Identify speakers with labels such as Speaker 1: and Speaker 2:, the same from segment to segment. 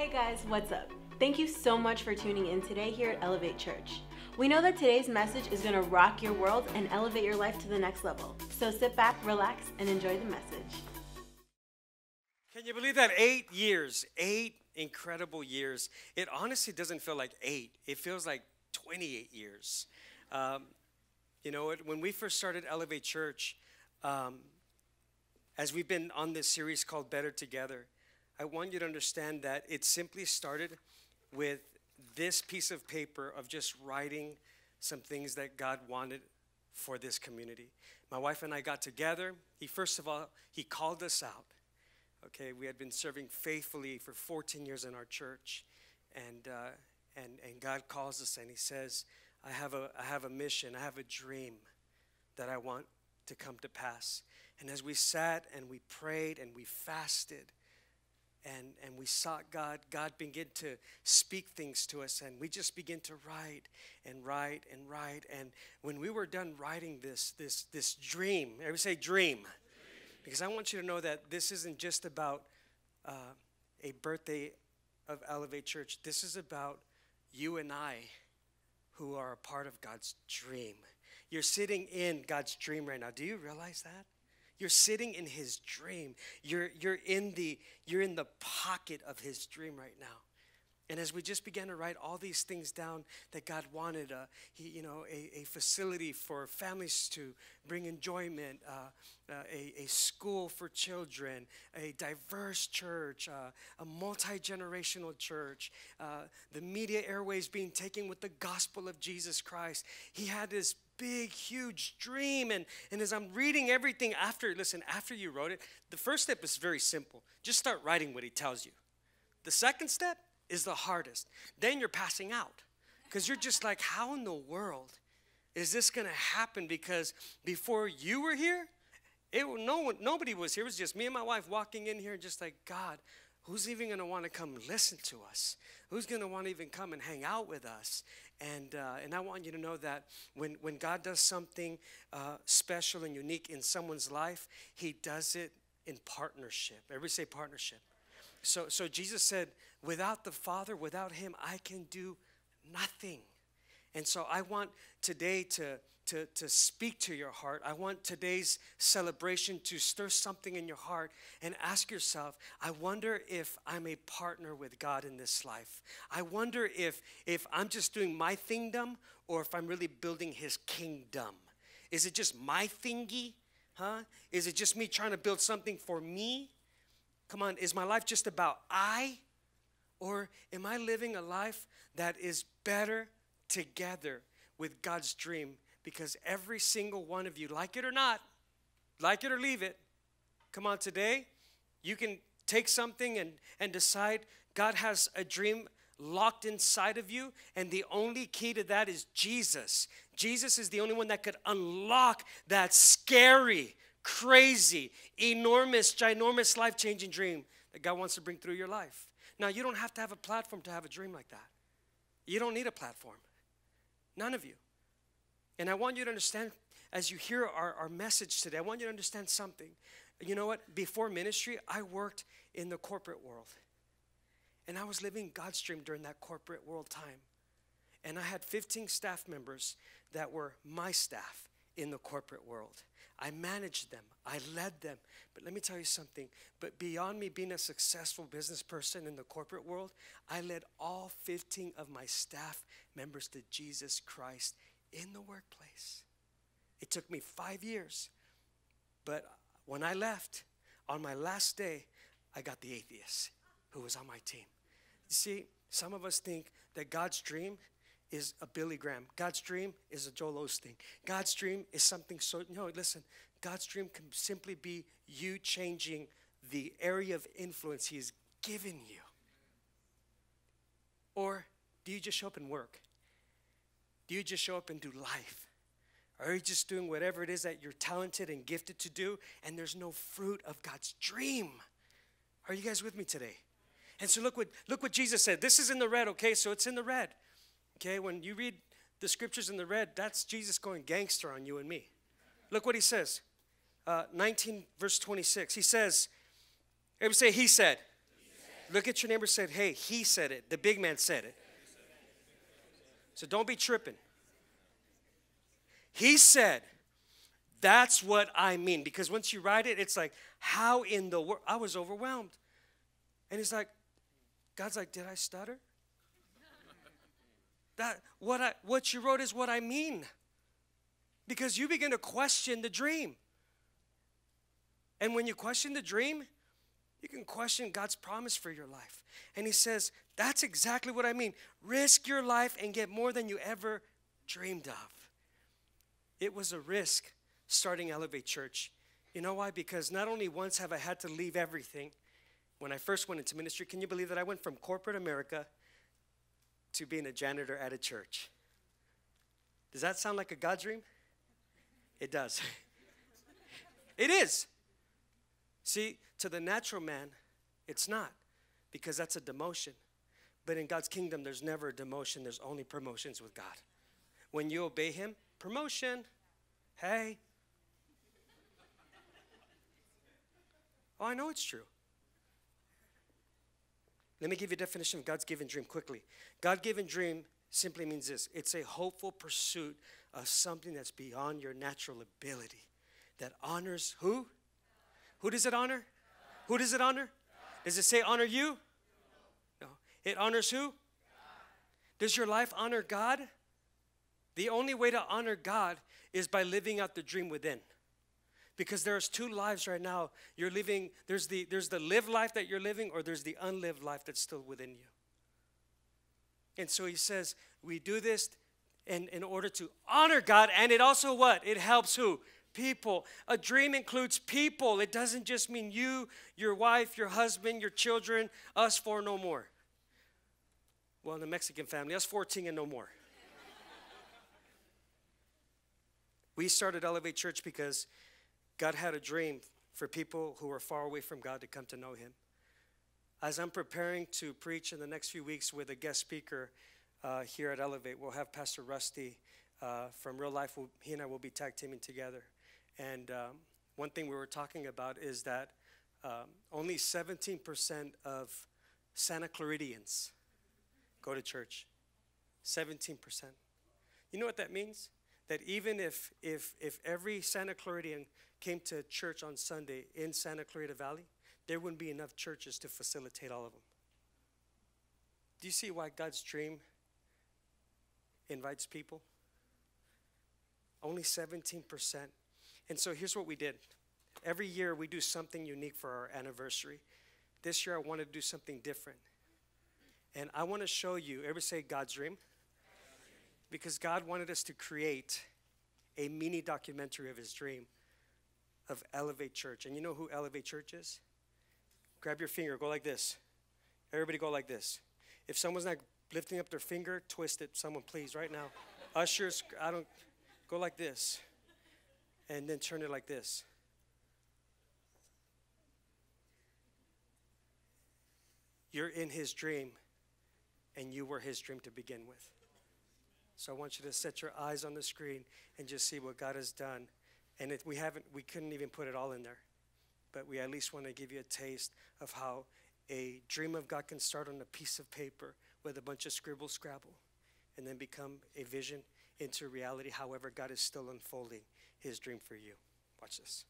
Speaker 1: Hey guys, what's up? Thank you so much for tuning in today here at Elevate Church. We know that today's message is going to rock your world and elevate your life to the next level. So sit back, relax, and enjoy the message.
Speaker 2: Can you believe that? Eight years, eight incredible years. It honestly doesn't feel like eight, it feels like 28 years. Um, you know, when we first started Elevate Church, um, as we've been on this series called Better Together, I want you to understand that it simply started with this piece of paper of just writing some things that God wanted for this community. My wife and I got together. He, first of all, he called us out. Okay, we had been serving faithfully for 14 years in our church. And, uh, and, and God calls us and He says, I have, a, I have a mission, I have a dream that I want to come to pass. And as we sat and we prayed and we fasted, and, and we sought God, God began to speak things to us, and we just begin to write and write and write. And when we were done writing this, this, this dream, everybody say dream, dream. because I want you to know that this isn't just about uh, a birthday of Elevate Church. This is about you and I who are a part of God's dream. You're sitting in God's dream right now. Do you realize that? You're sitting in his dream. You're, you're, in the, you're in the pocket of his dream right now. And as we just began to write all these things down that God wanted, uh, he, you know, a, a, facility for families to bring enjoyment, uh, uh, a, a, school for children, a diverse church, uh, a multi generational church, uh, the media airways being taken with the gospel of Jesus Christ. He had this big, huge dream. And, and as I'm reading everything after, listen, after you wrote it, the first step is very simple. Just start writing what he tells you. The second step is the hardest. Then you're passing out because you're just like, how in the world is this going to happen? Because before you were here, it no nobody was here. It was just me and my wife walking in here, and just like God. Who's even going to want to come listen to us? Who's going to want to even come and hang out with us? And, uh, and I want you to know that when, when God does something uh, special and unique in someone's life, He does it in partnership. Everybody say partnership. So, so Jesus said, without the Father, without Him, I can do nothing. And so I want today to, to, to speak to your heart. I want today's celebration to stir something in your heart and ask yourself, I wonder if I'm a partner with God in this life. I wonder if, if I'm just doing my kingdom or if I'm really building his kingdom. Is it just my thingy? Huh? Is it just me trying to build something for me? Come on, is my life just about I? Or am I living a life that is better together with God's dream because every single one of you, like it or not, like it or leave it, come on, today, you can take something and, and decide God has a dream locked inside of you, and the only key to that is Jesus. Jesus is the only one that could unlock that scary, crazy, enormous, ginormous, life changing dream that God wants to bring through your life. Now, you don't have to have a platform to have a dream like that. You don't need a platform. None of you. And I want you to understand as you hear our, our message today, I want you to understand something. You know what? Before ministry, I worked in the corporate world. And I was living God's dream during that corporate world time. And I had 15 staff members that were my staff in the corporate world. I managed them, I led them. But let me tell you something. But beyond me being a successful business person in the corporate world, I led all 15 of my staff members to Jesus Christ in the workplace. It took me five years. But when I left, on my last day, I got the atheist who was on my team. You see, some of us think that God's dream is a Billy Graham. God's dream is a Joel Osteen. God's dream is something so, no, listen, God's dream can simply be you changing the area of influence He has given you. Or do you just show up and work? Do you just show up and do life? Or are you just doing whatever it is that you're talented and gifted to do and there's no fruit of God's dream? Are you guys with me today? And so look what look what Jesus said. This is in the red, okay? So it's in the red. Okay, when you read the scriptures in the red, that's Jesus going gangster on you and me. Look what he says. Uh, 19 verse 26. He says, everybody say, He said. He said. Look at your neighbor said, hey, he said it. The big man said it. So don't be tripping. He said, that's what I mean. Because once you write it, it's like, how in the world? I was overwhelmed. And he's like, God's like, did I stutter? That what I what you wrote is what I mean. Because you begin to question the dream. And when you question the dream, you can question God's promise for your life. And he says, That's exactly what I mean. Risk your life and get more than you ever dreamed of. It was a risk starting Elevate Church. You know why? Because not only once have I had to leave everything when I first went into ministry, can you believe that I went from corporate America to being a janitor at a church? Does that sound like a God dream? It does. it is. See, to the natural man, it's not because that's a demotion. But in God's kingdom, there's never a demotion, there's only promotions with God. When you obey Him, promotion. Hey. Oh, I know it's true. Let me give you a definition of God's given dream quickly. God given dream simply means this it's a hopeful pursuit of something that's beyond your natural ability, that honors who? Who does it honor? Who does it honor? Does it say honor you? No. It honors who? Does your life honor God? The only way to honor God is by living out the dream within. Because there's two lives right now. You're living, there's the there's the live life that you're living, or there's the unlived life that's still within you. And so he says, we do this in, in order to honor God, and it also what? It helps who? People. A dream includes people. It doesn't just mean you, your wife, your husband, your children, us four, no more. Well, in the Mexican family, us 14 and no more. we started Elevate Church because God had a dream for people who were far away from God to come to know Him. As I'm preparing to preach in the next few weeks with a guest speaker uh, here at Elevate, we'll have Pastor Rusty uh, from Real Life. We'll, he and I will be tag teaming together. And um, one thing we were talking about is that um, only 17% of Santa Claridians go to church. 17%. You know what that means? That even if, if, if every Santa Claridian came to church on Sunday in Santa Clarita Valley, there wouldn't be enough churches to facilitate all of them. Do you see why God's dream invites people? Only 17% and so here's what we did. Every year we do something unique for our anniversary. This year I wanted to do something different. And I want to show you, ever say God's dream? Because God wanted us to create a mini documentary of his dream of Elevate Church. And you know who Elevate Church is? Grab your finger, go like this. Everybody go like this. If someone's not lifting up their finger, twist it. Someone, please, right now. Ushers, I don't, go like this and then turn it like this. You're in his dream, and you were his dream to begin with. So I want you to set your eyes on the screen and just see what God has done. And if we haven't, we couldn't even put it all in there, but we at least want to give you a taste of how a dream of God can start on a piece of paper with a bunch of scribble scrabble and then become a vision into reality. However, God is still unfolding his dream for you. Watch this.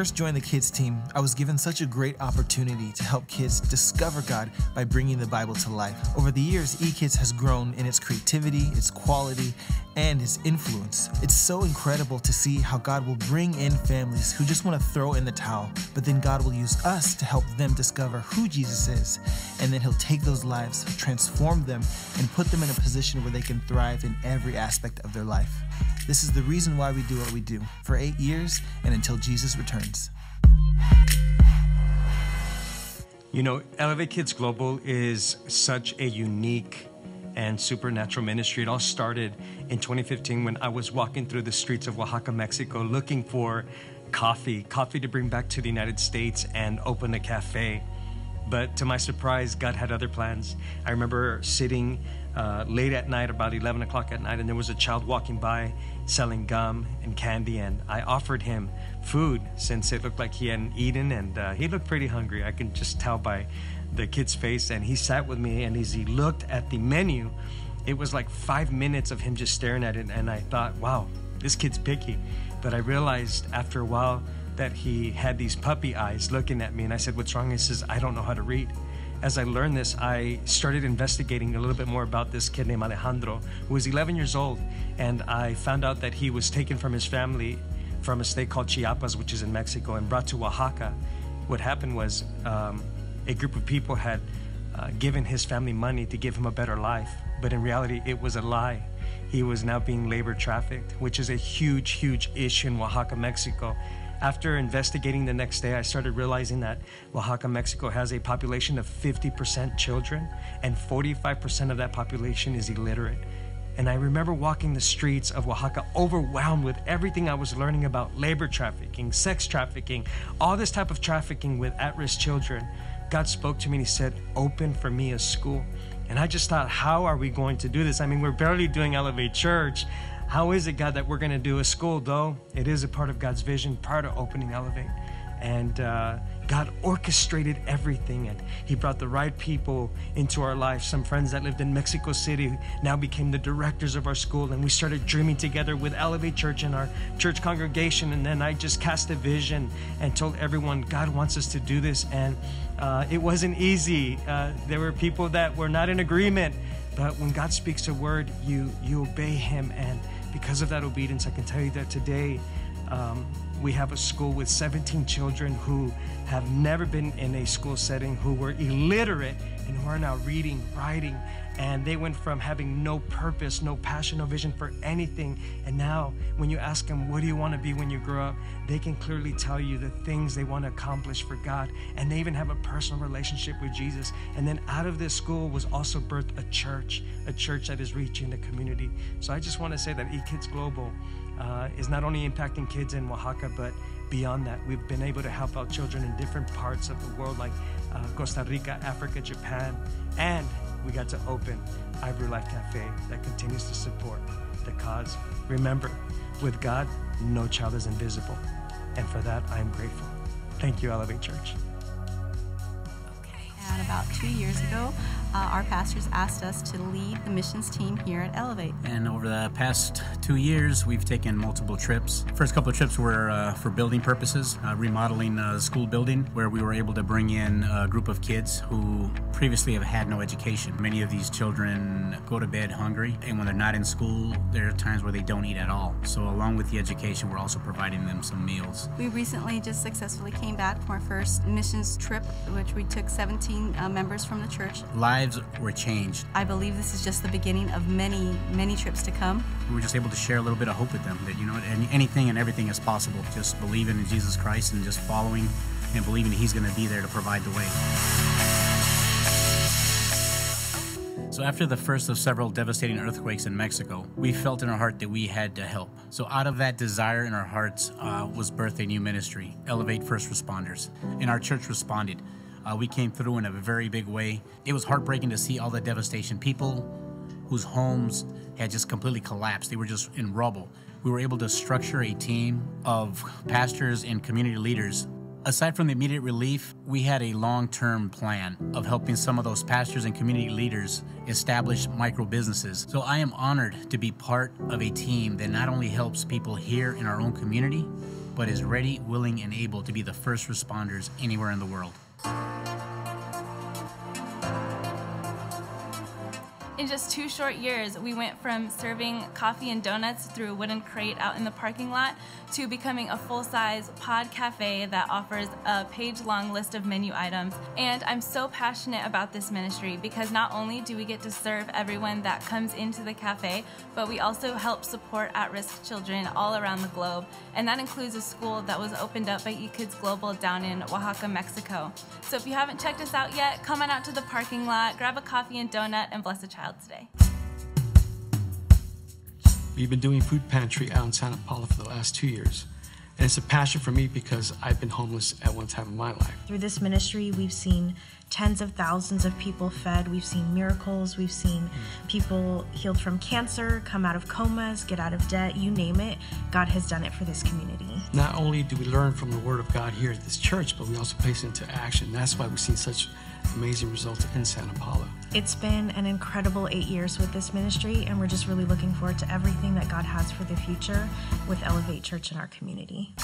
Speaker 3: First joined the kids team, I was given such a great opportunity to help kids discover God by bringing the Bible to life. Over the years, eKids has grown in its creativity, its quality, and its influence. It's so incredible to see how God will bring in families who just want to throw in the towel, but then God will use us to help them discover who Jesus is. And then He'll take those lives, transform them, and put them in a position where they can thrive in every aspect of their life. This is the reason why we do what we do for eight years and until Jesus returns.
Speaker 2: You know, Elevate Kids Global is such a unique and supernatural ministry. It all started in 2015 when I was walking through the streets of Oaxaca, Mexico, looking for coffee, coffee to bring back to the United States and open a cafe. But to my surprise, God had other plans. I remember sitting uh, late at night, about 11 o'clock at night, and there was a child walking by selling gum and candy, and I offered him food since it looked like he hadn't eaten, and uh, he looked pretty hungry. I can just tell by the kid's face, and he sat with me, and as he looked at the menu, it was like five minutes of him just staring at it, and I thought, wow, this kid's picky. But I realized after a while that he had these puppy eyes looking at me, and I said, What's wrong? He says, I don't know how to read. As I learned this, I started investigating a little bit more about this kid named Alejandro, who was 11 years old, and I found out that he was taken from his family from a state called Chiapas, which is in Mexico, and brought to Oaxaca. What happened was um, a group of people had uh, given his family money to give him a better life, but in reality, it was a lie he was now being labor trafficked, which is a huge, huge issue in Oaxaca, Mexico. After investigating the next day, I started realizing that Oaxaca, Mexico has a population of 50% children, and 45% of that population is illiterate. And I remember walking the streets of Oaxaca overwhelmed with everything I was learning about labor trafficking, sex trafficking, all this type of trafficking with at risk children. God spoke to me and He said, Open for me a school. And I just thought, how are we going to do this? I mean, we're barely doing Elevate Church. How is it, God, that we're going to do a school, though? It is a part of God's vision, part of opening Elevate. And uh, God orchestrated everything, and He brought the right people into our life. Some friends that lived in Mexico City now became the directors of our school, and we started dreaming together with Elevate Church and our church congregation. And then I just cast a vision and told everyone, God wants us to do this. And uh, it wasn't easy. Uh, there were people that were not in agreement, but when God speaks a word, you you obey Him, and because of that obedience, I can tell you that today. Um, we have a school with 17 children who have never been in a school setting, who were illiterate, and who are now reading, writing, and they went from having no purpose, no passion, no vision for anything. And now, when you ask them, What do you want to be when you grow up? they can clearly tell you the things they want to accomplish for God. And they even have a personal relationship with Jesus. And then out of this school was also birthed a church, a church that is reaching the community. So I just want to say that eKids Global uh, is not only impacting kids in Oaxaca, but beyond that, we've been able to help out children in different parts of the world, like uh, Costa Rica, Africa, Japan, and we got to open Ivory Life Cafe that continues to support the cause. Remember, with God, no child is invisible. And for that, I am grateful. Thank you, Elevate Church.
Speaker 4: Okay. And about two years ago, uh, our pastors asked us to lead the missions team here at Elevate.
Speaker 5: And over the past two years, we've taken multiple trips. First couple of trips were uh, for building purposes, uh, remodeling a uh, school building, where we were able to bring in a group of kids who previously have had no education. Many of these children go to bed hungry, and when they're not in school, there are times where they don't eat at all. So, along with the education, we're also providing them some meals.
Speaker 4: We recently just successfully came back from our first missions trip, which we took 17 uh, members from the church.
Speaker 5: Live lives were changed.
Speaker 4: I believe this is just the beginning of many, many trips to come.
Speaker 5: We were just able to share a little bit of hope with them that, you know, anything and everything is possible. Just believing in Jesus Christ and just following and believing He's going to be there to provide the way. So, after the first of several devastating earthquakes in Mexico, we felt in our heart that we had to help. So, out of that desire in our hearts uh, was birthed a new ministry, Elevate First Responders. And our church responded. Uh, we came through in a very big way. It was heartbreaking to see all the devastation. People whose homes had just completely collapsed, they were just in rubble. We were able to structure a team of pastors and community leaders. Aside from the immediate relief, we had a long term plan of helping some of those pastors and community leaders establish micro businesses. So I am honored to be part of a team that not only helps people here in our own community, but is ready, willing, and able to be the first responders anywhere in the world.
Speaker 6: Música In just two short years, we went from serving coffee and donuts through a wooden crate out in the parking lot to becoming a full size pod cafe that offers a page long list of menu items. And I'm so passionate about this ministry because not only do we get to serve everyone that comes into the cafe, but we also help support at risk children all around the globe. And that includes a school that was opened up by eKids Global down in Oaxaca, Mexico. So if you haven't checked us out yet, come on out to the parking lot, grab a coffee and donut, and bless a child today.
Speaker 7: We've been doing food pantry out in Santa Paula for the last two years. And it's a passion for me because I've been homeless at one time in my life.
Speaker 8: Through this ministry, we've seen tens of thousands of people fed. We've seen miracles. We've seen people healed from cancer, come out of comas, get out of debt, you name it. God has done it for this community.
Speaker 7: Not only do we learn from the Word of God here at this church, but we also place it into action. That's why we've seen such amazing results in Santa Paula.
Speaker 8: It's been an incredible eight years with this ministry, and we're just really looking forward to everything that God has for the future with Elevate Church in our community.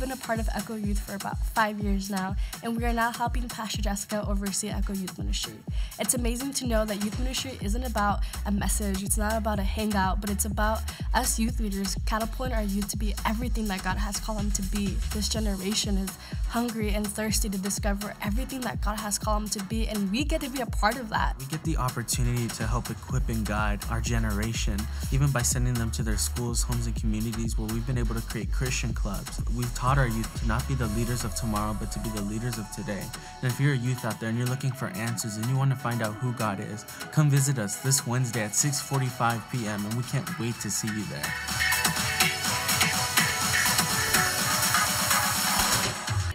Speaker 9: Been a part of Echo Youth for about five years now, and we are now helping Pastor Jessica oversee Echo Youth Ministry. It's amazing to know that youth ministry isn't about a message, it's not about a hangout, but it's about us youth leaders catapulting our youth to be everything that God has called them to be. This generation is hungry and thirsty to discover everything that God has called them to be, and we get to be a part of that.
Speaker 3: We get the opportunity to help equip and guide our generation, even by sending them to their schools, homes, and communities where we've been able to create Christian clubs. We've taught our youth to not be the leaders of tomorrow, but to be the leaders of today. And if you're a youth out there and you're looking for answers and you want to find out who God is, come visit us this Wednesday at 6:45 p.m. and we can't wait to see you there.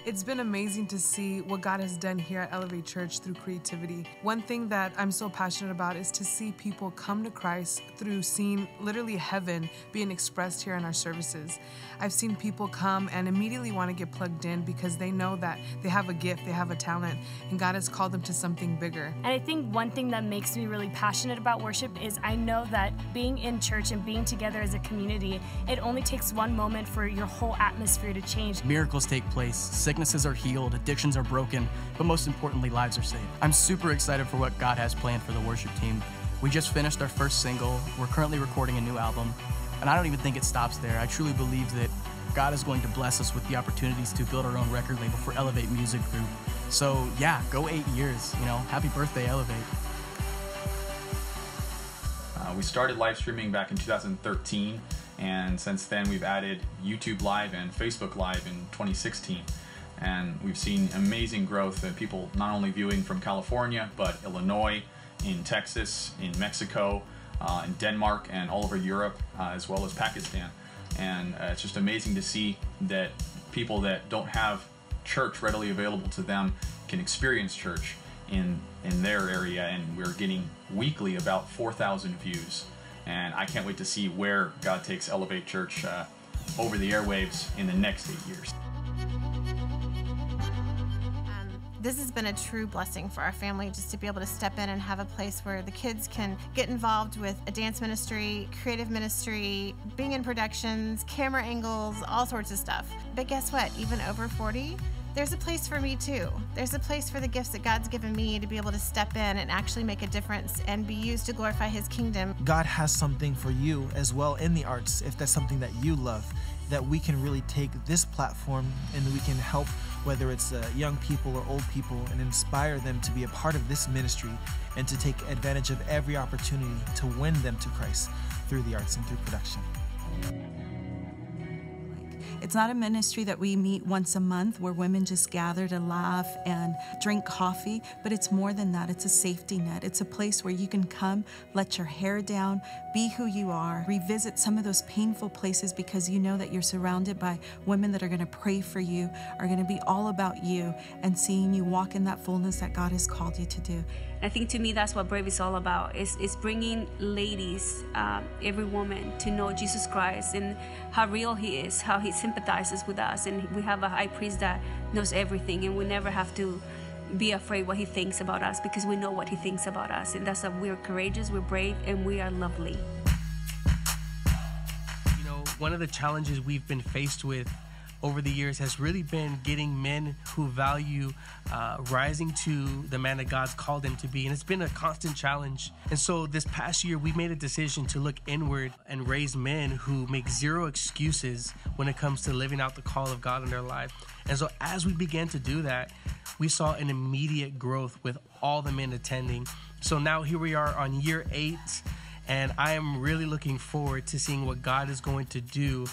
Speaker 10: It's been amazing to see what God has done here at Elevate Church through creativity. One thing that I'm so passionate about is to see people come to Christ through seeing literally heaven being expressed here in our services. I've seen people come and immediately want to get plugged in because they know that they have a gift, they have a talent, and God has called them to something bigger.
Speaker 11: And I think one thing that makes me really passionate about worship is I know that being in church and being together as a community, it only takes one moment for your whole atmosphere to change.
Speaker 12: Miracles take place, sicknesses are healed, addictions are broken, but most importantly, lives are saved. I'm super excited for what God has planned for the worship team. We just finished our first single, we're currently recording a new album, and I don't even think it stops there. I truly believe that God is going to bless us with the opportunities to build our own record label for Elevate Music Group. So, yeah, go eight years. You know, happy birthday, Elevate.
Speaker 13: Uh, we started live streaming back in 2013, and since then we've added YouTube Live and Facebook Live in 2016. And we've seen amazing growth of people not only viewing from California, but Illinois, in Texas, in Mexico, uh, in Denmark, and all over Europe, uh, as well as Pakistan. And uh, it's just amazing to see that people that don't have church readily available to them can experience church in in their area and we're getting weekly about 4,000 views and I can't wait to see where God takes Elevate Church uh, over the airwaves in the next eight years.
Speaker 14: This has been a true blessing for our family just to be able to step in and have a place where the kids can get involved with a dance ministry, creative ministry, being in productions, camera angles, all sorts of stuff. But guess what? Even over 40, there's a place for me too. There's a place for the gifts that God's given me to be able to step in and actually make a difference and be used to glorify His kingdom.
Speaker 3: God has something for you as well in the arts, if that's something that you love, that we can really take this platform and we can help whether it's uh, young people or old people, and inspire them to be a part of this ministry and to take advantage of every opportunity to win them to Christ through the arts and through production.
Speaker 15: It's not a ministry that we meet once a month where women just gather to laugh and drink coffee, but it's more than that. It's a safety net. It's a place where you can come, let your hair down, be who you are, revisit some of those painful places because you know that you're surrounded by women that are going to pray for you, are going to be all about you, and seeing you walk in that fullness that God has called you to do.
Speaker 16: I think to me that's what Brave is all about. Is is bringing ladies, uh, every woman, to know Jesus Christ and how real He is, how He sympathizes with us, and we have a high priest that knows everything, and we never have to be afraid what He thinks about us because we know what He thinks about us, and that's that we're courageous, we're brave, and we are lovely.
Speaker 17: You know, one of the challenges we've been faced with
Speaker 18: over the years has really been getting men who value uh, rising to the man that God's called them to be. And it's been a constant challenge. And so this past year, we made a decision to look inward and raise men who make zero excuses when it comes to living out the call of God in their life. And so as we began to do that, we saw an immediate growth with all the men attending. So now here we are on year eight, and I am really looking forward to seeing what God is going to do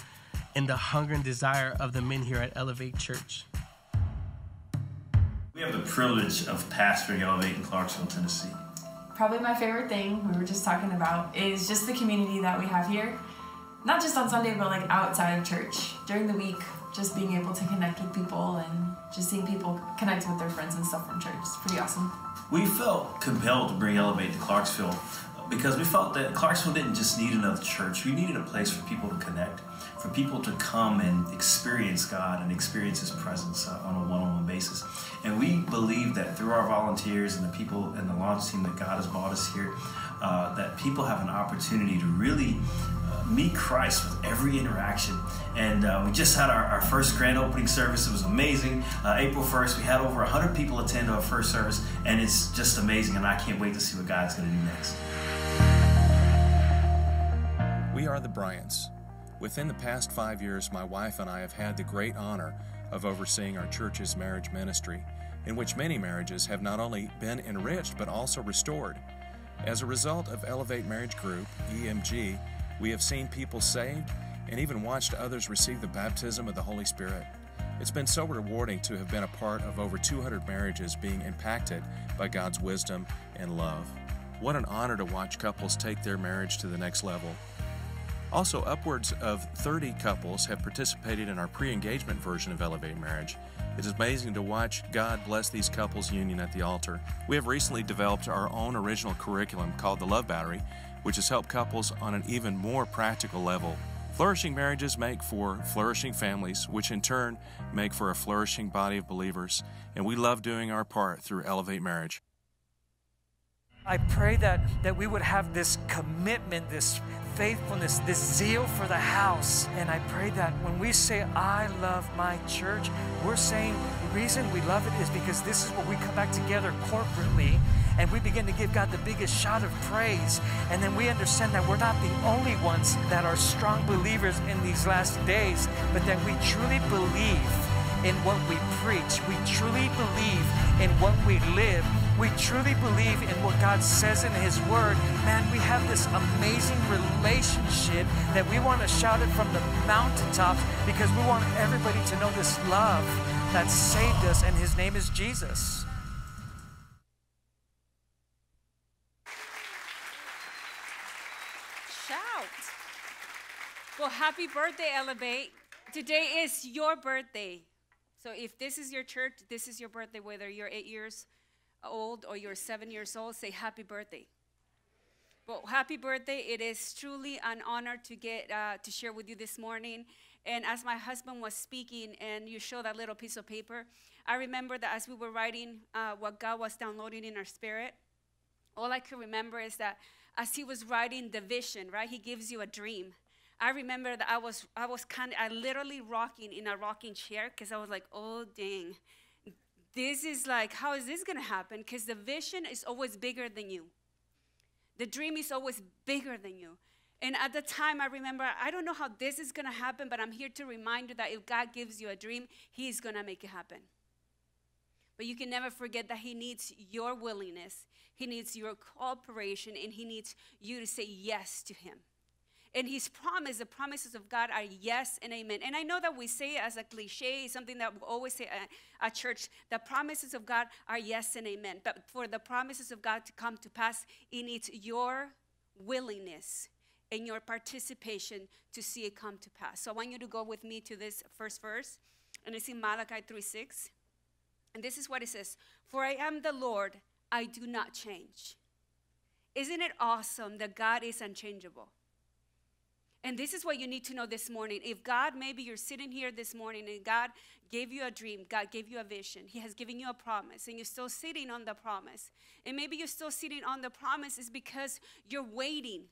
Speaker 18: in the hunger and desire of the men here at Elevate Church.
Speaker 19: We have the privilege of pastoring Elevate in Clarksville, Tennessee.
Speaker 20: Probably my favorite thing we were just talking about is just the community that we have here. Not just on Sunday, but like outside of church. During the week, just being able to connect with people and just seeing people connect with their friends and stuff from church. is pretty awesome.
Speaker 19: We felt compelled to bring Elevate to Clarksville because we felt that Clarksville didn't just need another church. We needed a place for people to connect, for people to come and experience God and experience His presence uh, on a one-on-one basis. And we believe that through our volunteers and the people and the launch team that God has brought us here, uh, that people have an opportunity to really meet Christ with every interaction. And uh, we just had our, our, first grand opening service. It was amazing. Uh, April 1st, we had over 100 people attend our first service, and it's just amazing. And I can't wait to see what God's going to do next.
Speaker 21: We are the Bryants. Within the past five years, my wife and I have had the great honor of overseeing our church's marriage ministry, in which many marriages have not only been enriched but also restored. As a result of Elevate Marriage Group, EMG, we have seen people saved and even watched others receive the baptism of the Holy Spirit. It's been so rewarding to have been a part of over 200 marriages being impacted by God's wisdom and love. What an honor to watch couples take their marriage to the next level. Also, upwards of 30 couples have participated in our pre engagement version of Elevate Marriage. It is amazing to watch God bless these couples' union at the altar. We have recently developed our own original curriculum called the Love Battery, which has helped couples on an even more practical level. Flourishing marriages make for flourishing families, which in turn make for a flourishing body of believers, and we love doing our part through Elevate Marriage.
Speaker 2: I pray that, that we would have this commitment, this faithfulness, this zeal for the house. And I pray that when we say, I love my church, we're saying the reason we love it is because this is where we come back together corporately and we begin to give God the biggest shout of praise. And then we understand that we're not the only ones that are strong believers in these last days, but that we truly believe in what we preach. We truly believe in what we live we truly believe in what God says in His Word, man, we have this amazing relationship that we want to shout it from the mountaintops because we want everybody to know this love that saved us, and His name is Jesus.
Speaker 22: Shout. Well, happy birthday, Elevate. Today is your birthday. So if this is your church, this is your birthday, whether you're eight years old or you're seven years old, say happy birthday. Well, happy birthday. It is truly an honor to get uh, to share with you this morning. And as my husband was speaking and you show that little piece of paper, I remember that as we were writing uh, what God was downloading in our spirit, all I could remember is that as he was writing the vision, right, he gives you a dream. I remember that I was, I was kind of, I literally rocking in a rocking chair because I was like, oh, dang this is like, how is this going to happen? Because the vision is always bigger than you. The dream is always bigger than you. And at the time, I remember, I don't know how this is going to happen, but I'm here to remind you that if God gives you a dream, He's going to make it happen. But you can never forget that He needs your willingness, He needs your cooperation, and He needs you to say yes to Him. And his promise, the promises of God are yes and amen. And I know that we say as a cliche, something that we always say at, at church, the promises of God are yes and amen. But for the promises of God to come to pass, it needs your willingness and your participation to see it come to pass. So I want you to go with me to this first verse, and it's in Malachi 3 6. And this is what it says For I am the Lord, I do not change. Isn't it awesome that God is unchangeable? And this is what you need to know this morning. If God, maybe you're sitting here this morning and God gave you a dream, God gave you a vision, He has given you a promise, and you're still sitting on the promise. And maybe you're still sitting on the promise is because you're waiting.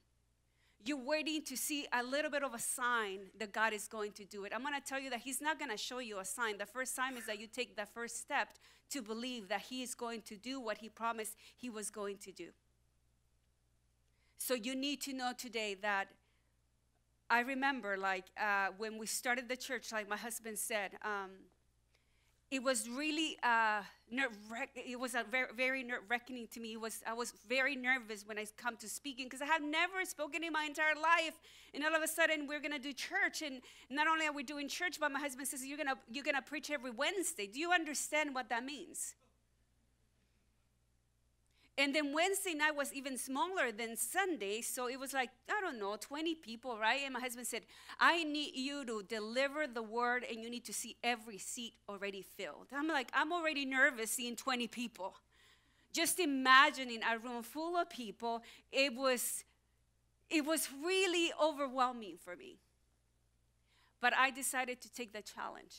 Speaker 22: you're waiting to see a little bit of a sign that God is going to do it. I'm going to tell you that He's not going to show you a sign. The first sign is that you take the first step to believe that He is going to do what He promised He was going to do. So you need to know today that I remember, like, uh, when we started the church, like my husband said, um, it was really uh, it was a very, very nerve wracking to me. It was I was very nervous when I come to speaking because I had never spoken in my entire life, and all of a sudden we're gonna do church, and not only are we doing church, but my husband says you're gonna you're gonna preach every Wednesday. Do you understand what that means? And then Wednesday night was even smaller than Sunday. So it was like, I don't know, 20 people, right? And my husband said, I need you to deliver the word and you need to see every seat already filled. I'm like, I'm already nervous seeing 20 people. Just imagining a room full of people, it was, it was really overwhelming for me. But I decided to take the challenge.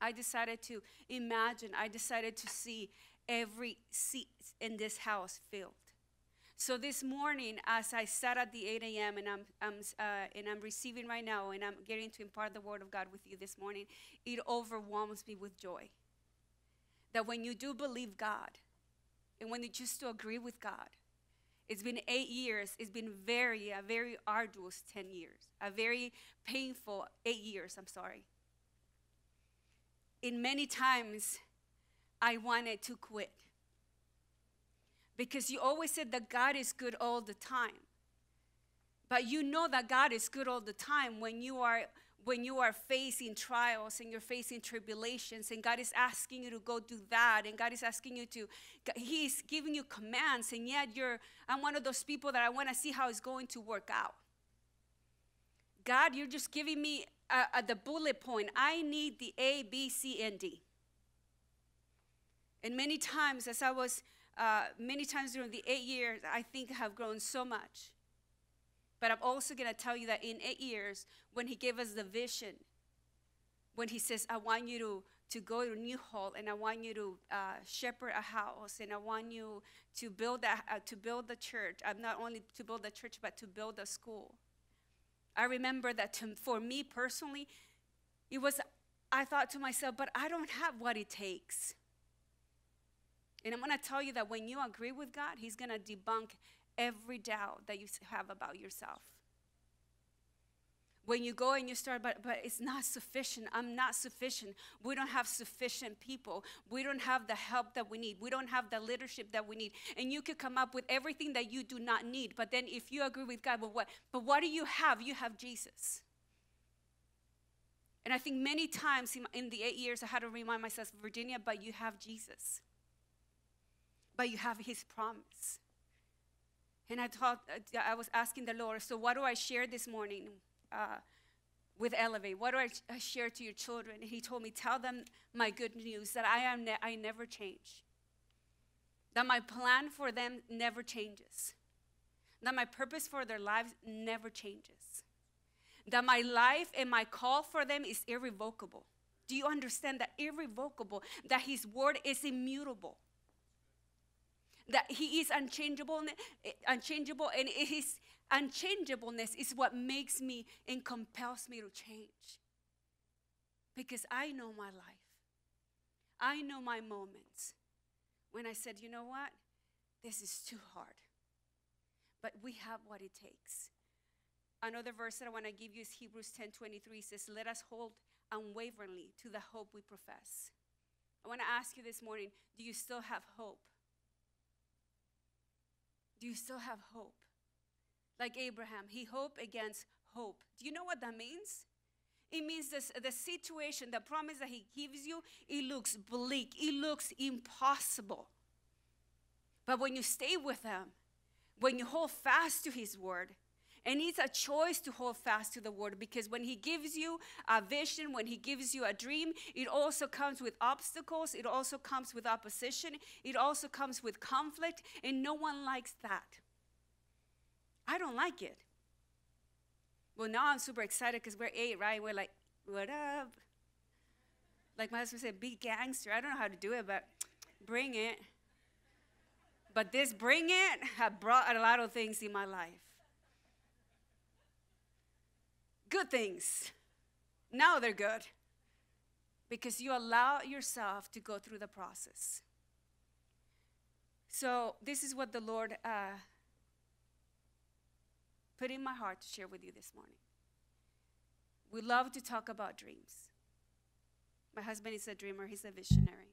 Speaker 22: I decided to imagine, I decided to see every seat in this house filled. So this morning, as I sat at the 8 a.m. and I'm, I'm uh, and I'm receiving right now, and I'm getting to impart the word of God with you this morning, it overwhelms me with joy. That when you do believe God, and when you choose to agree with God, it's been eight years. It's been very, a very arduous 10 years, a very painful eight years, I'm sorry. In many times, I wanted to quit. Because you always said that God is good all the time. But you know that God is good all the time when you are when you are facing trials and you're facing tribulations and God is asking you to go do that and God is asking you to he's giving you commands and yet you're I'm one of those people that I want to see how it's going to work out. God, you're just giving me a, a, the bullet point. I need the A, B, C, and D. And many times, as I was, uh, many times during the eight years, I think I have grown so much. But I'm also going to tell you that in eight years, when He gave us the vision, when He says, I want you to, to go to Newhall and I want you to uh, shepherd a house and I want you to build, a, uh, to build the church, I'm not only to build the church, but to build a school. I remember that to, for me personally, it was, I thought to myself, but I don't have what it takes. And I'm going to tell you that when you agree with God, He's going to debunk every doubt that you have about yourself. When you go and you start, but, but it's not sufficient. I'm not sufficient. We don't have sufficient people. We don't have the help that we need. We don't have the leadership that we need. And you could come up with everything that you do not need. But then if you agree with God, but what, but what do you have? You have Jesus. And I think many times in the eight years, I had to remind myself, Virginia, but you have Jesus but you have his promise. And I thought, uh, I was asking the Lord, so what do I share this morning uh, with Elevate? What do I share to your children? And he told me, tell them my good news that I, am ne- I never change, that my plan for them never changes, that my purpose for their lives never changes, that my life and my call for them is irrevocable. Do you understand that irrevocable, that his word is immutable? That he is unchangeable, eh, unchangeable, and his unchangeableness is what makes me and compels me to change. Because I know my life. I know my moments when I said, you know what? This is too hard. But we have what it takes. Another verse that I want to give you is Hebrews 10 23 says, Let us hold unwaveringly to the hope we profess. I want to ask you this morning do you still have hope? Do you still have hope? Like Abraham, he hoped against hope. Do you know what that means? It means this, the situation, the promise that he gives you, it looks bleak, it looks impossible. But when you stay with him, when you hold fast to his word, and it's a choice to hold fast to the word because when he gives you a vision, when he gives you a dream, it also comes with obstacles, it also comes with opposition, it also comes with conflict, and no one likes that. I don't like it. Well, now I'm super excited because we're eight, right? We're like, what up? Like my husband said, be gangster. I don't know how to do it, but bring it. But this bring it have brought a lot of things in my life. Good things. Now they're good because you allow yourself to go through the process. So, this is what the Lord uh, put in my heart to share with you this morning. We love to talk about dreams. My husband is a dreamer, he's a visionary.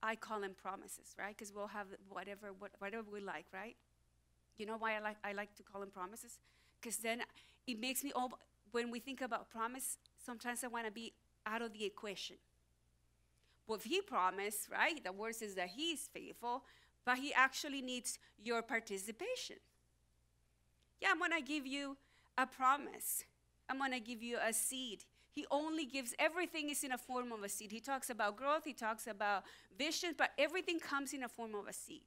Speaker 22: I call them promises, right? Because we'll have whatever, whatever we like, right? You know why I like, I like to call them promises? Because then it makes me, all, when we think about promise, sometimes I want to be out of the equation. But if he promised, right, the word says that he is faithful, but he actually needs your participation. Yeah, I'm going to give you a promise. I'm going to give you a seed. He only gives everything is in a form of a seed. He talks about growth, he talks about vision, but everything comes in a form of a seed.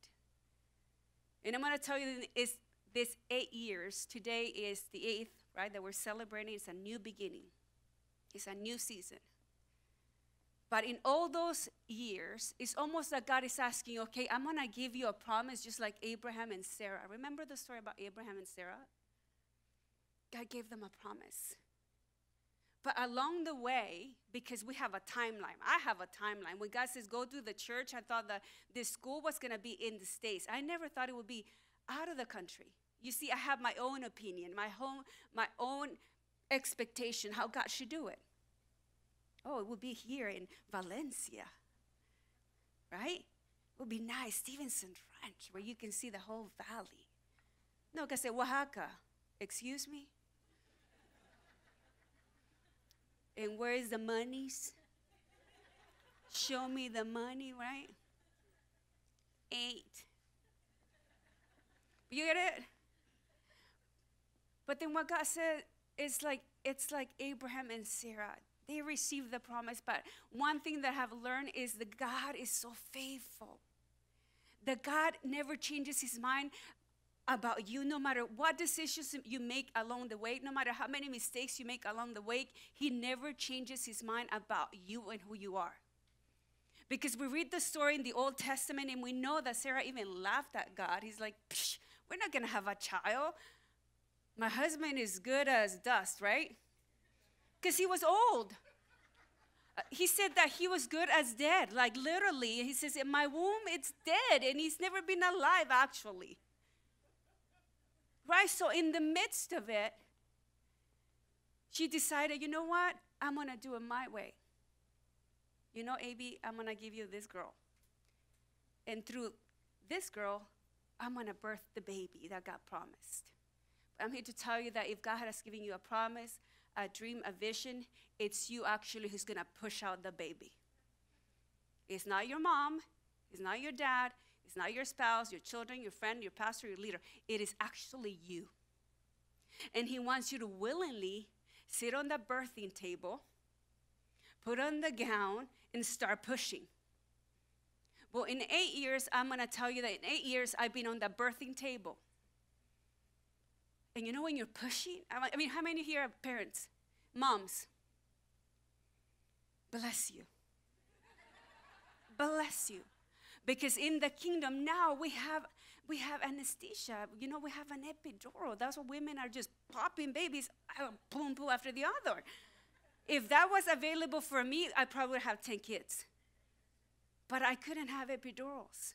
Speaker 22: And I'm going to tell you is this 8 years. Today is the 8th, right, that we're celebrating. It's a new beginning. It's a new season. But in all those years, it's almost like God is asking, okay, I'm going to give you a promise just like Abraham and Sarah. Remember the story about Abraham and Sarah? God gave them a promise. But along the way, because we have a timeline, I have a timeline. When God says go to the church, I thought that this school was going to be in the States. I never thought it would be out of the country. You see, I have my own opinion, my, home, my own expectation how God should do it. Oh, it will be here in Valencia, right? It would be nice, Stevenson Ranch, where you can see the whole valley. No, God said, Oaxaca. Excuse me? And where is the monies? Show me the money, right? Eight. You get it? But then what God said is like it's like Abraham and Sarah they received the promise. But one thing that I've learned is that God is so faithful. That God never changes his mind about you, no matter what decisions you make along the way, no matter how many mistakes you make along the way, he never changes his mind about you and who you are. Because we read the story in the Old Testament and we know that Sarah even laughed at God. He's like, we're not going to have a child. My husband is good as dust, right? because he was old. Uh, he said that he was good as dead, like literally. He says, In my womb, it's dead, and he's never been alive, actually. Right? So, in the midst of it, she decided, you know what? I'm going to do it my way. You know, AB, I'm going to give you this girl. And through this girl, I'm going to birth the baby that God promised. I'm here to tell you that if God has given you a promise, a dream, a vision, it's you actually who's gonna push out the baby. It's not your mom, it's not your dad, it's not your spouse, your children, your friend, your pastor, your leader. It is actually you. And He wants you to willingly sit on the birthing table, put on the gown, and start pushing. Well, in eight years, I'm gonna tell you that in eight years, I've been on the birthing table. And you know when you're pushing? I mean, how many here are parents? Moms. Bless you. Bless you. Because in the kingdom now we have we have anesthesia. You know, we have an epidural. That's why women are just popping babies, uh, boom, boom after the other. If that was available for me, I probably would have 10 kids. But I couldn't have epidurals.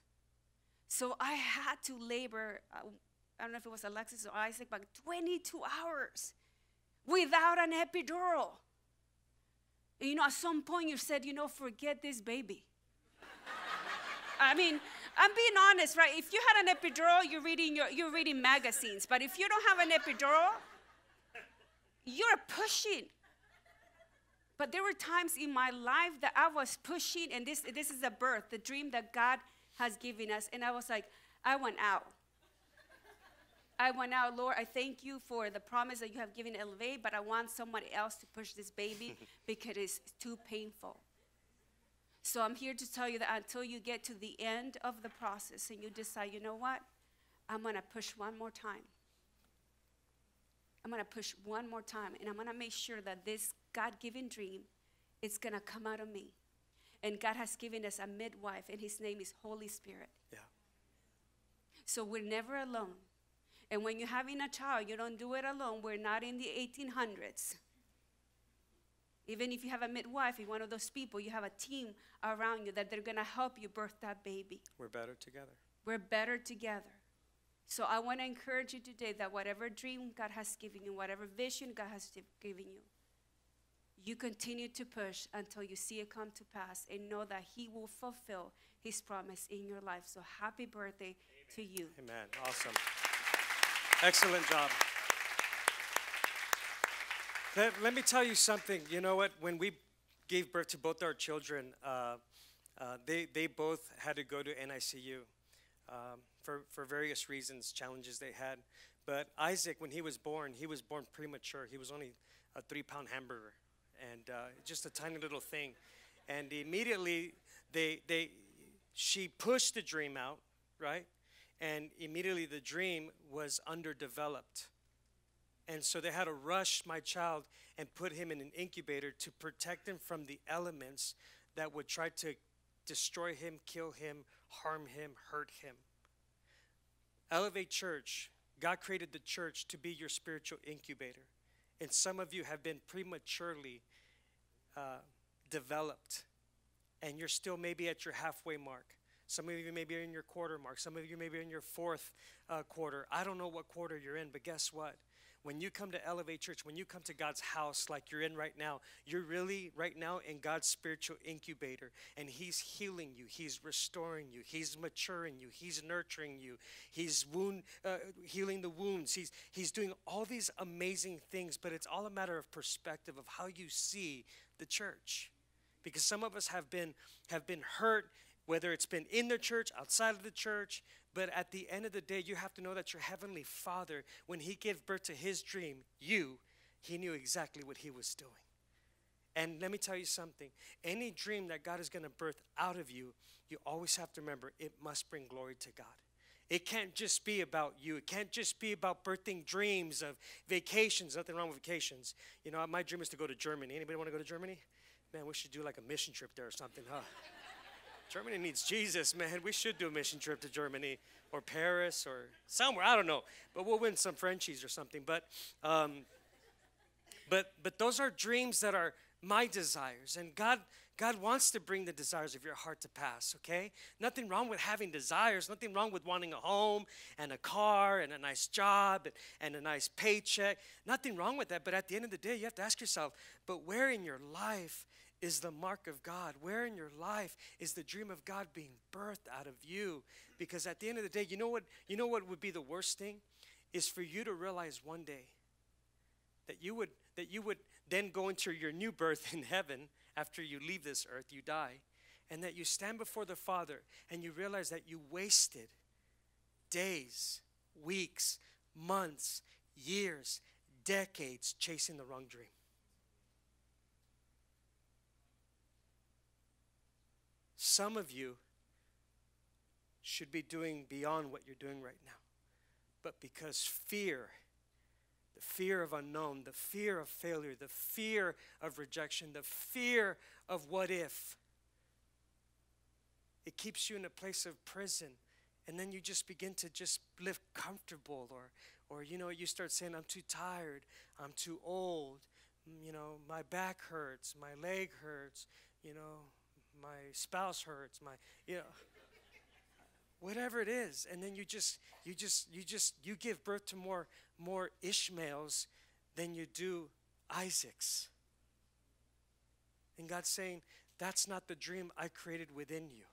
Speaker 22: So I had to labor uh, I don't know if it was Alexis or Isaac, but 22 hours without an epidural. And, you know, at some point you said, you know, forget this baby. I mean, I'm being honest, right? If you had an epidural, you're reading, your, you're reading magazines. But if you don't have an epidural, you're pushing. But there were times in my life that I was pushing, and this, this is a birth, the dream that God has given us. And I was like, I went out. I want now, Lord, I thank you for the promise that you have given Elevate, but I want someone else to push this baby because it's too painful. So I'm here to tell you that until you get to the end of the process and you decide, you know what? I'm going to push one more time. I'm going to push one more time and I'm going to make sure that this God-given dream is going to come out of me. And God has given us a midwife and his name is Holy Spirit.
Speaker 2: Yeah.
Speaker 22: So we're never alone. And when you're having a child, you don't do it alone. We're not in the 1800s. Even if you have a midwife, you're one of those people, you have a team around you that they're going to help you birth that baby.
Speaker 2: We're better together.
Speaker 22: We're better together. So I want to encourage you today that whatever dream God has given you, whatever vision God has given you, you continue to push until you see it come to pass and know that He will fulfill His promise in your life. So happy birthday to you.
Speaker 2: Amen. Awesome. Excellent job. Let, let me tell you something. You know what? When we gave birth to both our children, uh, uh, they, they both had to go to NICU um, for, for various reasons, challenges they had. But Isaac, when he was born, he was born premature. He was only a three pound hamburger and uh, just a tiny little thing. And immediately, they, they, she pushed the dream out, right? And immediately the dream was underdeveloped. And so they had to rush my child and put him in an incubator to protect him from the elements that would try to destroy him, kill him, harm him, hurt him. Elevate Church, God created the church to be your spiritual incubator. And some of you have been prematurely uh, developed, and you're still maybe at your halfway mark. Some of you may be in your quarter mark. Some of you may be in your fourth uh, quarter. I don't know what quarter you're in, but guess what? when you come to Elevate Church, when you come to God's house like you're in right now, you're really right now in God's spiritual incubator. And He's healing you, He's restoring you, He's maturing you, He's nurturing you, He's wound, uh, healing the wounds, he's, he's doing all these amazing things, but it's all a matter of perspective of how you see the church. Because some of us have been, have been hurt whether it's been in the church, outside of the church, but at the end of the day, you have to know that your heavenly Father, when He gave birth to His dream, you, He knew exactly what He was doing. And let me tell you something any dream that God is going to birth out of you, you always have to remember it must bring glory to God. It can't just be about you. It can't just be about birthing dreams of vacations. Nothing wrong with vacations. You know, my dream is to go to Germany. Anybody want to go to Germany? Man, we should do like a mission trip there or something, huh? Germany needs Jesus, man. We should do a mission trip to Germany or Paris or somewhere. I don't know, but we'll win some Frenchies or something. But, um, but, but those are dreams that are my desires, and God, God wants to bring the desires of your heart to pass. Okay, nothing wrong with having desires. Nothing wrong with wanting a home and a car and a nice job and, and a nice paycheck. Nothing wrong with that. But at the end of the day, you have to ask yourself, but where in your life is the mark of God? Where in your life is the dream of God being birthed out of you? Because at the end of the day, you know what, you know what would be the worst thing? Is for you to realize one day that you would that you would then go into your new birth in heaven after you leave this earth, you die, and that you stand before the Father and you realize that you wasted days, weeks, months, years, decades chasing the wrong dream. Some of you should be doing beyond what you're doing right now. But because fear, the fear of unknown, the fear of failure, the fear of rejection, the fear of what if, it keeps you in a place of prison. And then you just begin to just live comfortable or, or you know, you start saying, I'm too tired, I'm too old, mm, you know, my back hurts, my leg hurts, you know, my spouse hurts, my, you know, whatever it is. And then you just, you just, you just, you give birth to more, more Ishmaels than you do Isaacs. And God's saying, that's not the dream I created within you.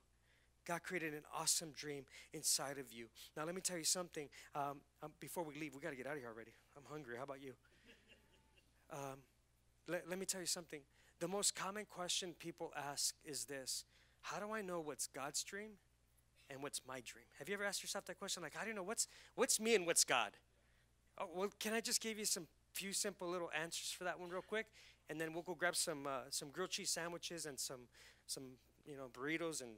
Speaker 2: God created an awesome dream inside of you. Now, let me tell you something. Um, um, before we leave, we got to get out of here already. I'm hungry. How about you? Um, let, let me tell you something. The most common question people ask is this How do I know what's God's dream and what's my dream? Have you ever asked yourself that question? Like, how do you know what's, what's me and what's God? Oh, well, can I just give you some few simple little answers for that one, real quick? And then we'll go grab some, uh, some grilled cheese sandwiches and some, some you know, burritos and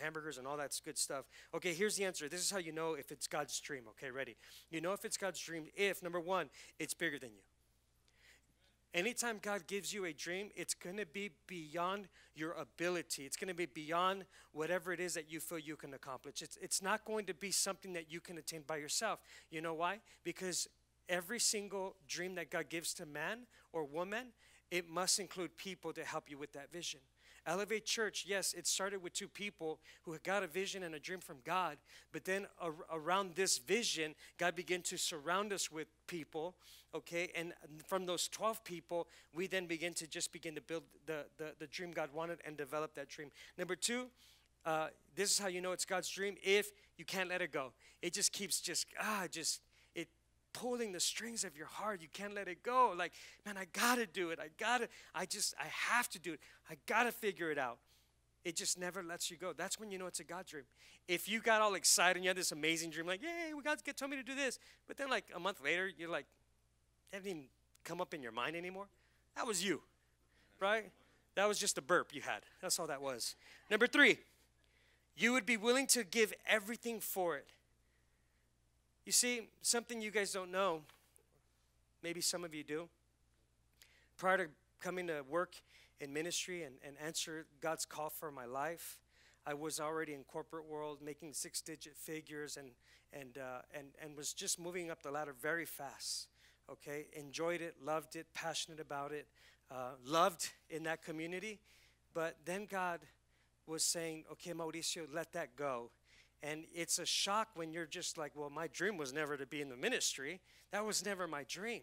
Speaker 2: hamburgers and all that good stuff. Okay, here's the answer. This is how you know if it's God's dream. Okay, ready? You know if it's God's dream if, number one, it's bigger than you. Anytime God gives you a dream, it's going to be beyond your ability. It's going to be beyond whatever it is that you feel you can accomplish. It's, it's not going to be something that you can attain by yourself. You know why? Because every single dream that God gives to man or woman, it must include people to help you with that vision. Elevate Church, yes, it started with two people who got a vision and a dream from God, but then ar- around this vision, God began to surround us with people, okay? And from those 12 people, we then begin to just begin to build the, the, the dream God wanted and develop that dream. Number two, uh, this is how you know it's God's dream if you can't let it go. It just keeps just, ah, just pulling the strings of your heart. You can't let it go. Like, man, I gotta do it. I gotta, I just, I have to do it. I gotta figure it out. It just never lets you go. That's when you know it's a God dream. If you got all excited and you had this amazing dream, like, yay, God told me to do this. But then, like, a month later, you're like, haven't even come up in your mind anymore. That was you, right? That was just a burp you had. That's all that was. Number three, you would be willing to give everything for it. You see, something you guys don't know, maybe some of you do. Prior to coming to work in ministry and, and answer God's call for my life, I was already in corporate world making six digit figures and, and, uh, and, and was just moving up the ladder very fast. Okay, enjoyed it, loved it, passionate about it, uh, loved in that community. But then God was saying, okay, Mauricio, let that go and it's a shock when you're just like, well, my dream was never to be in the ministry. That was never my dream.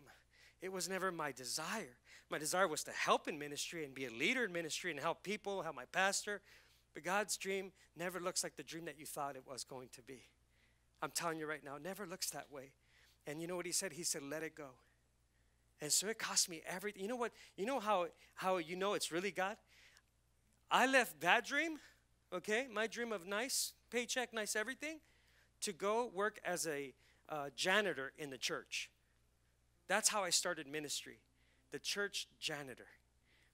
Speaker 2: It was never my desire. My desire was to help in ministry and be a leader in ministry and help people, help my pastor. But God's dream never looks like the dream that you thought it was going to be. I'm telling you right now, never looks that way. And you know what he said? He said, let it go. And so it cost me everything. You know what? You know how, how you know it's really God? I left that dream, okay, my dream of nice, paycheck, nice everything, to go work as a uh, janitor in the church. That's how I started ministry, the church janitor,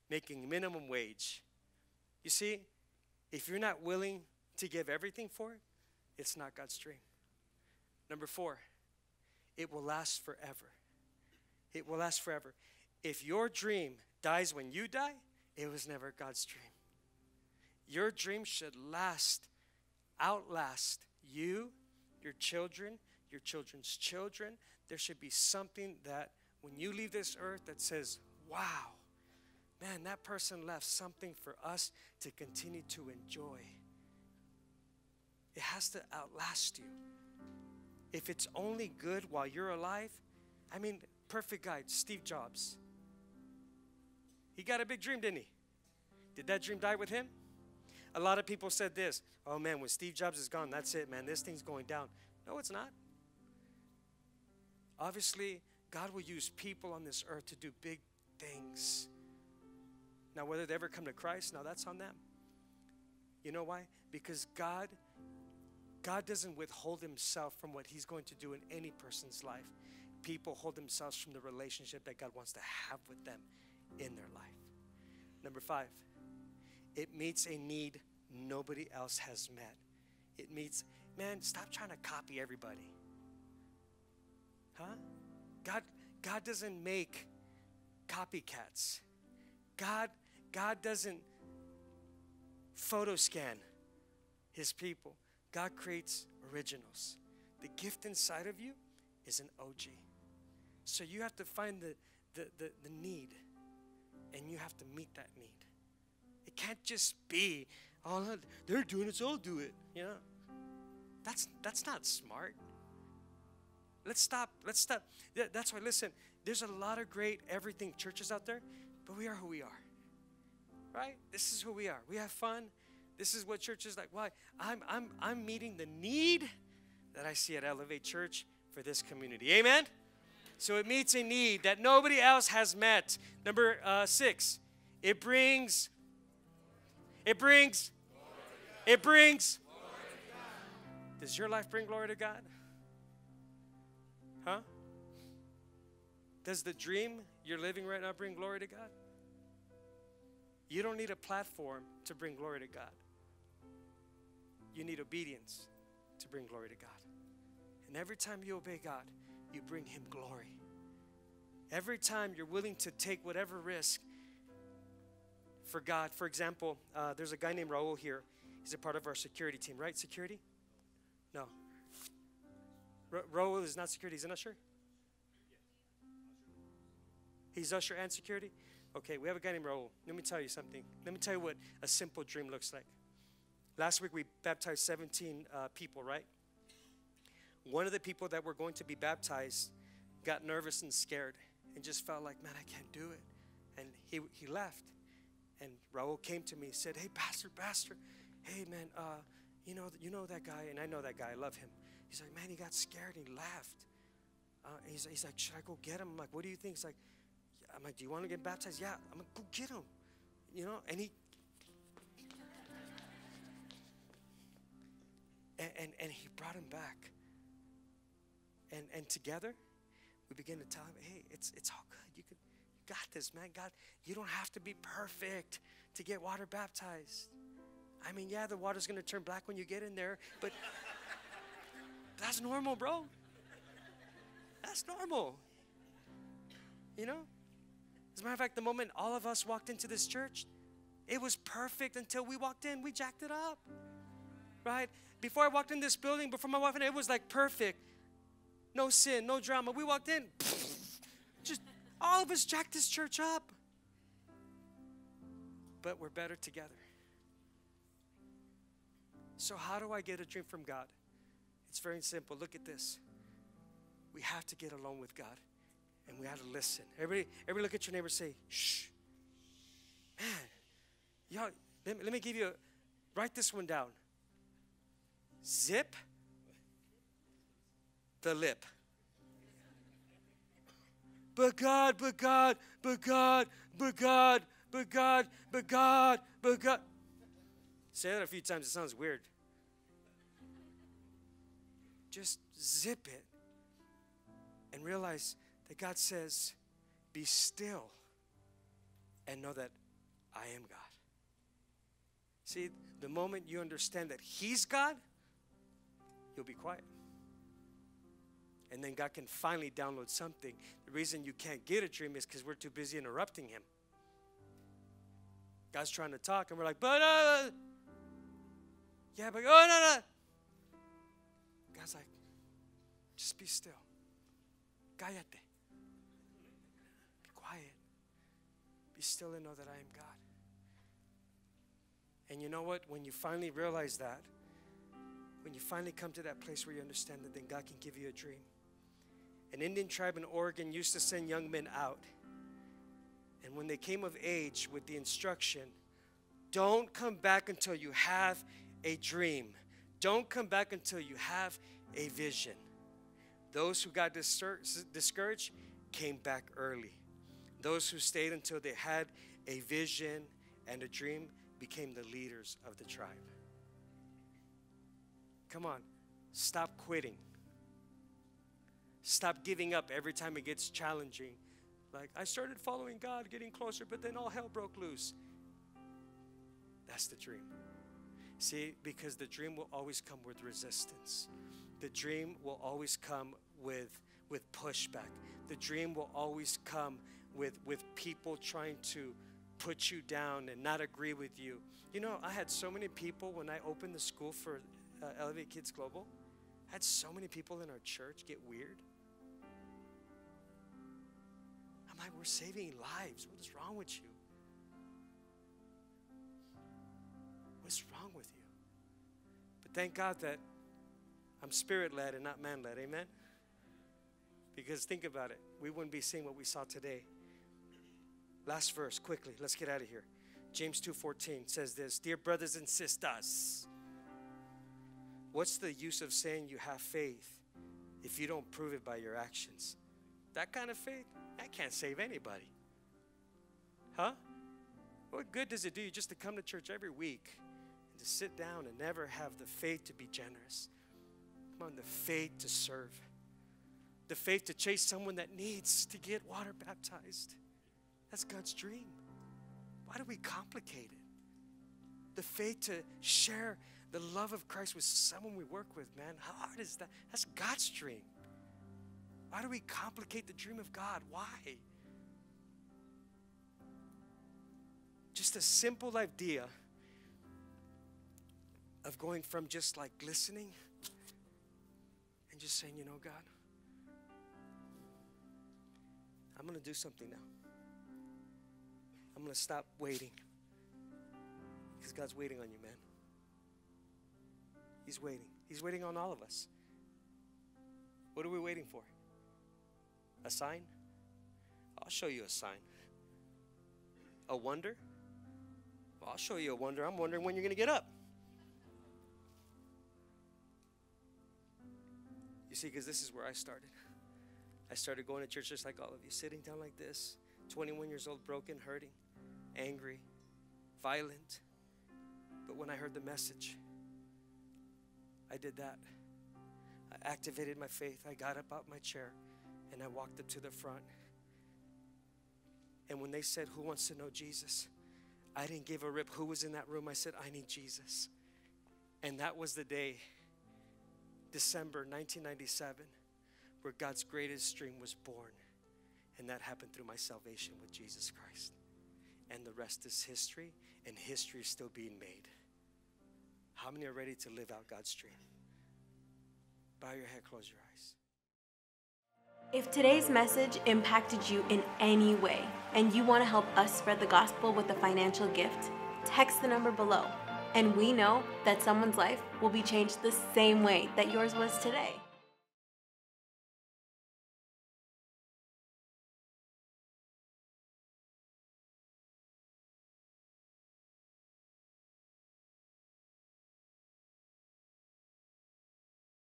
Speaker 2: making minimum wage. You see, if you're not willing to give everything for it, it's not God's dream. Number four, it will last forever. It will last forever. If your dream dies when you die, it was never God's dream. Your dream should last outlast you, your children, your children's children. There should be something that when you leave this earth that says, wow, man, that person left something for us to continue to enjoy. It has to outlast you. If it's only good while you're alive, I mean, perfect guide, Steve Jobs. He got a big dream, didn't he? Did that dream die with him? A lot of people said this oh man, when Steve Jobs is gone, that's it, man. This thing's going down. No, it's not. Obviously, God will use people on this earth to do big things. Now, whether they ever come to Christ, now that's on them. You know why? Because God God doesn't withhold himself from what he's going to do in any person's life. People hold themselves from the relationship that God wants to have with them in their life. Number 5 it meets a need nobody else has met. It meets, man, stop trying to copy everybody. Huh? God, God doesn't make copycats. God, God doesn't photo scan his people. God creates originals. The gift inside of you is an OG. So you have to find the, the, the, the need and you have to meet that need. It can't just be, oh, they're doing it, so I'll do it. You know, that's that's not smart. Let's stop. Let's stop. That's why. Listen, there's a lot of great everything churches out there, but we are who we are. Right? This is who we are. We have fun. This is what church is like. Why? I'm I'm I'm meeting the need that I see at Elevate Church for this community. Amen. So it meets a need that nobody else has met. Number uh, six, it brings it brings. It brings. Does your life bring glory to God? Huh? Does the dream you're living right now bring glory to God? You don't need a platform to bring glory to God. You need obedience to bring glory to God. And every time you obey God, you bring Him glory. Every time you're willing to take whatever risk for God. For example, uh, there's a guy named Raul here. He's a part of our security team, right? Security? No. Ra- Raul is not security, he's an usher? He's usher and security? Okay, we have a guy named Raul. Let me tell you something. Let me tell you what a simple dream looks like. Last week we baptized 17 uh, people, right? One of the people that were going to be baptized got nervous and scared and just felt like, man, I can't do it. And he, he left. And Raul came to me and said, hey, Pastor, Pastor, hey, man, uh, you, know, you know that guy? And I know that guy. I love him. He's like, man, he got scared and he laughed. Uh, he's, he's like, should I go get him? I'm like, what do you think? He's like, I'm like, do you want to get baptized? Yeah. I'm like, go get him. You know, and he, and, and, and he brought him back. And, and together, we began to tell him, hey, it's, it's all good. You, can, got this, man. God, you don't have to be perfect to get water baptized. I mean, yeah, the water's going to turn black when you get in there, but that's normal, bro. That's normal. You know? As a matter of fact, the moment all of us walked into this church, it was perfect until we walked in. We jacked it up. Right? Before I walked in this building, before my wife and I, it was like perfect. No sin, no drama. We walked in, just all of us jacked this church up. But we're better together. So, how do I get a dream from God? It's very simple. Look at this. We have to get alone with God and we have to listen. Everybody, everybody look at your neighbor say, shh. Man, y'all, let me, let me give you a, write this one down. Zip the lip. But God, but God, but God, but God, but God, but God, but God. Say that a few times, it sounds weird. Just zip it and realize that God says, Be still and know that I am God. See, the moment you understand that He's God, you'll be quiet. And then God can finally download something. The reason you can't get a dream is because we're too busy interrupting Him. God's trying to talk, and we're like, but, uh, yeah, but, oh, no, no. God's like, just be still. Cállate. Be quiet. Be still and know that I am God. And you know what? When you finally realize that, when you finally come to that place where you understand that, then God can give you a dream. An Indian tribe in Oregon used to send young men out. And when they came of age with the instruction, don't come back until you have a dream. Don't come back until you have a vision. Those who got discouraged came back early. Those who stayed until they had a vision and a dream became the leaders of the tribe. Come on, stop quitting. Stop giving up every time it gets challenging. Like, I started following God, getting closer, but then all hell broke loose. That's the dream. See, because the dream will always come with resistance. The dream will always come with, with pushback. The dream will always come with, with people trying to put you down and not agree with you. You know, I had so many people when I opened the school for uh, Elevate Kids Global, I had so many people in our church get weird. Like, we're saving lives. What is wrong with you? What's wrong with you? But thank God that I'm spirit led and not man led. Amen? Because think about it, we wouldn't be seeing what we saw today. Last verse, quickly, let's get out of here. James 2:14 says this, "Dear brothers and sisters, what's the use of saying you have faith if you don't prove it by your actions? That kind of faith, that can't save anybody. Huh? What good does it do you just to come to church every week and to sit down and never have the faith to be generous? Come on, the faith to serve the faith to chase someone that needs to get water baptized. That's God's dream. Why do we complicate it? The faith to share the love of Christ with someone we work with, man. How hard is that? That's God's dream. Why do we complicate the dream of God? Why? Just a simple idea of going from just like listening and just saying, you know, God, I'm going to do something now. I'm going to stop waiting. Because God's waiting on you, man. He's waiting. He's waiting on all of us. What are we waiting for? A sign? I'll show you a sign. A wonder? I'll show you a wonder. I'm wondering when you're going to get up. You see, because this is where I started. I started going to church just like all of you, sitting down like this, 21 years old, broken, hurting, angry, violent. But when I heard the message, I did that. I activated my faith. I got up out my chair and I walked up to the front. And when they said, Who wants to know Jesus? I didn't give a rip who was in that room. I said, I need Jesus. And that was the day, December 1997, where God's greatest dream was born. And that happened through my salvation with Jesus Christ. And the rest is history, and history is still being made. How many are ready to live out God's dream? Bow your head, close your eyes.
Speaker 1: If today's message impacted you in any way and you want to help us spread the gospel with a financial gift, text the number below. And we know that someone's life will be changed the same way that yours was today.